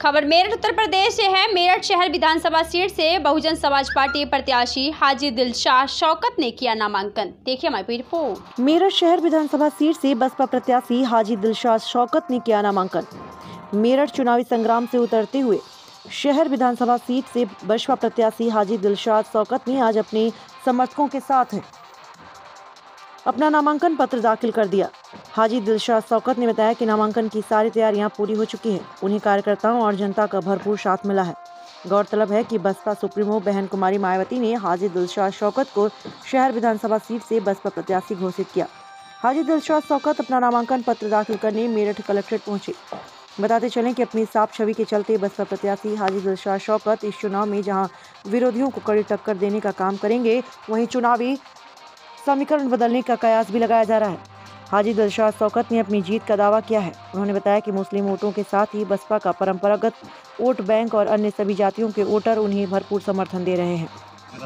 खबर मेरठ उत्तर प्रदेश से है। मेरठ शहर विधानसभा सीट से बहुजन समाज पार्टी प्रत्याशी हाजी दिलशाह शौकत ने किया नामांकन। देखिए हमारी रिपोर्ट। मेरठ शहर विधानसभा सीट से बसपा प्रत्याशी हाजी दिलशाद शौकत ने किया नामांकन। मेरठ चुनावी संग्राम से उतरते हुए शहर विधानसभा सीट से बसपा प्रत्याशी हाजी दिलशाद शौकत ने आज अपने समर्थकों के साथ अपना नामांकन पत्र दाखिल कर दिया। हाजी दिलशाद शौकत ने बताया कि नामांकन की सारी तैयारियाँ पूरी हो चुकी हैं। उन्हें कार्यकर्ताओं और जनता का भरपूर साथ मिला है। गौरतलब है कि बसपा सुप्रीमो बहन कुमारी मायावती ने हाजी दिलशाद शौकत को शहर विधानसभा सीट से बसपा प्रत्याशी घोषित किया। हाजी दिलशाद शौकत अपना नामांकन पत्र दाखिल करने मेरठ कलेक्ट्रेट पहुँचे। बताते चलें कि अपनी साफ़ छवि के चलते बसपा प्रत्याशी हाजी दिलशाद शौकत इस चुनाव में जहाँ विरोधियों को कड़ी टक्कर देने का काम करेंगे, वहीं चुनावी समीकरण बदलने का कयास भी लगाया जा रहा है। हाजी दिलशाद शौकत ने अपनी जीत का दावा किया है। उन्होंने बताया कि मुस्लिम वोटों के साथ ही बसपा का परंपरागत वोट बैंक और अन्य सभी जातियों के वोटर उन्हें भरपूर समर्थन दे रहे हैं। है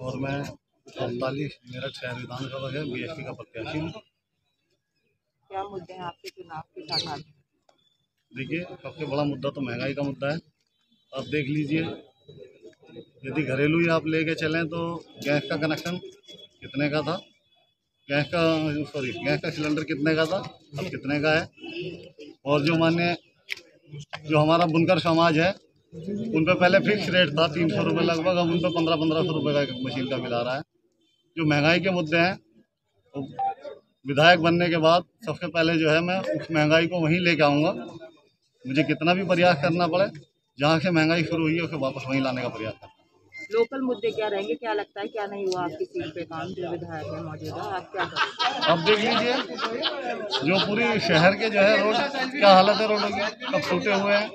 और मैं अड़तालीस मेरठ शहर विधानसभा है बीएसपी का प्रत्याशी हूँ। क्या मुद्दे हैं आपके चुनाव के साथ? देखिए सबसे बड़ा मुद्दा तो महँगाई का मुद्दा है। आप देख लीजिए यदि घरेलू ही आप लेके चलें तो गैस का कनेक्शन कितने का था? गैस का सॉरी गैस का सिलेंडर कितने का था? अब कितने का है? और जो मान्य, जो हमारा बुनकर समाज है, उन पर पहले फिक्स रेट था, तीन सौ रुपये लगभग, अब उन पर पंद्रह पंद्रह सौ रुपये का मशीन का मिला रहा है। जो महँगाई के मुद्दे हैं, वो विधायक बनने के बाद सबसे पहले जो है, मैं उस महँगाई को वहीं लेके आऊँगा। मुझे कितना भी प्रयास करना पड़े, जहाँ से महँगाई शुरू हुई है, उसे वापस वहीं लाने का प्रयास करना लोकल मुद्दे क्या रहेंगे? क्या लगता है क्या नहीं हुआ आपकी सीट पे काम? जो विधायक है मौजूदा आप क्या अब देख लीजिए जो पूरी शहर के जो है रोड क्या हालत है रोडों की? सब टूटे हुए हैं।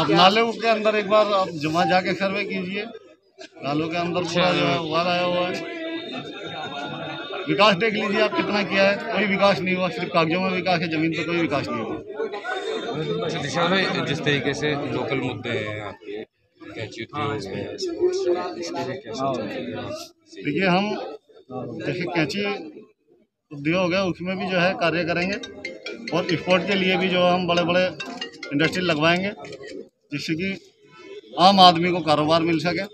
अब नाले के अंदर एक बार आप जमा जाके सर्वे कीजिए। नालों के अंदर पूरा जो है उबाल आया हुआ है। विकास देख लीजिए आप कितना किया है। कोई विकास नहीं हुआ सिर्फ़ कागजों में विकास है ज़मीन पर कोई विकास नहीं हुआ। दिशा जिस तरीके से लोकल मुद्दे हैं आपके है है देखिए हम जैसे कैंची उद्योग है उसमें भी जो है कार्य करेंगे और एक्सपोर्ट के लिए भी जो हम बड़े बड़े इंडस्ट्री लगवाएँगे जिससे कि आम आदमी को कारोबार मिल सके।